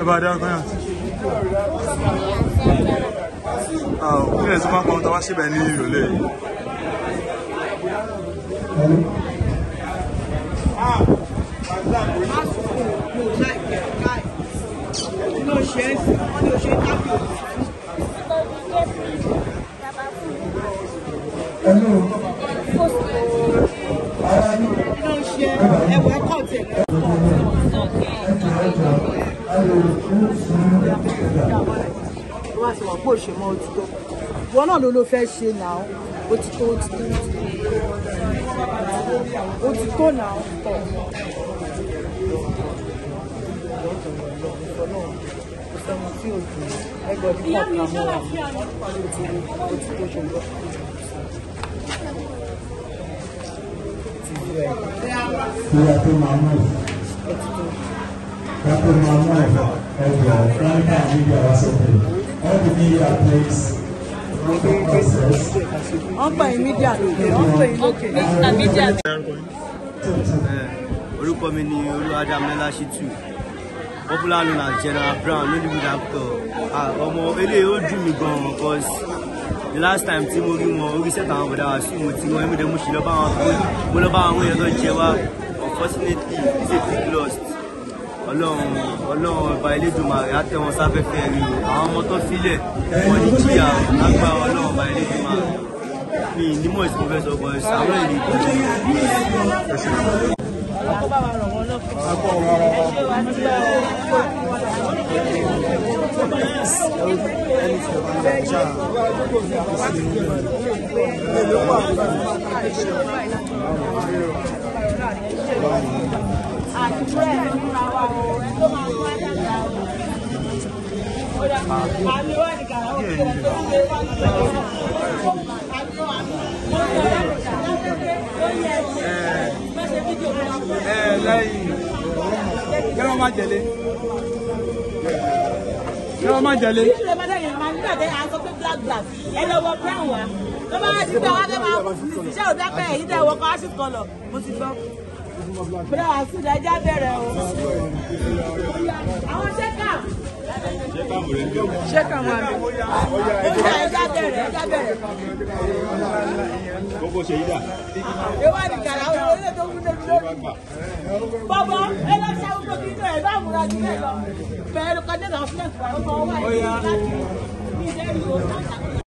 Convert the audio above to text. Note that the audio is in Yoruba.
ẹ bá dá ọkàn yàn. kí ni ẹ̀sìn máa ohun tó wá síbẹ̀ ní ìrọ̀lẹ́ yìí. Wá sí wọn pé òṣèmọ òtítọ́ wọn náà ló ló fẹ́ ṣe náà òtítọ́ òtítọ́ òtítọ́ náà tọ̀. tí o dùn ẹgbẹ́ ọdún kan kan mọ́ wa òtítọ́ ṣùgbọ́n. Kúrẹ́ tó máa mú Dr. Mahmoud Ẹ̀jọ̀ Franca Media open. All the media please. wọ́n pè ní mídíà lókè mi ni olúwadámẹ́lá ṣítù popular known as general brown nollywood actor ọmọ eléyìí ó dùn mí gan because the last time tí mo rí wọn orí sẹ́ta àwọn bọ̀dá sí mo ti wọn ẹ̀mí mo sì lọ bá wọn mo lọ bá àwọn èèyàn tó jẹ wá unfortunately it's a big loss ọlọ́run ọlọ́run ọba elédùnmarè á tẹ̀ wọn sáfẹ́fẹ́ rí o. Àwọn ọmọ tó filẹ̀ wọn ní jìyà lágbára ọlọ́run ọba elédùnmarè mi nímọ̀ ìsìnkú fẹ́ sọ bọ̀ ṣàwọn èlé ẹ lẹ́yìn kí wọ́n má jẹ̀lé kí wọ́n má jẹ̀lé. ìṣẹ̀lẹ̀ bá dẹ̀yìn máa nígbà tẹ́ sọ pé black black ẹ lọ wọ brown wa tó bá wá sí pé wá fẹ́ máa ṣiṣẹ́ ò dápẹ́ èyí tẹ́ wọ kọ́ acid colour mo ti gbọ́. wá sí ìdájá bẹ̀rẹ̀ o. ṣé kàn máa lò. ìjà ẹja bẹ̀rẹ̀ ẹja bẹ̀rẹ̀. gbogbo ṣe yí dà. ìwà ni kàrà àwọn olóyè tó kú débi lórí. bọ́bọ́ ẹ lọ ṣe àwọn gbogbo inú ẹ̀ bá múra jù bẹ́ẹ̀ lọ. bẹ́ẹ̀ ló kọjá fúlẹ̀ fún àwọn ọmọ wa yìí láti ìdẹ́rù o.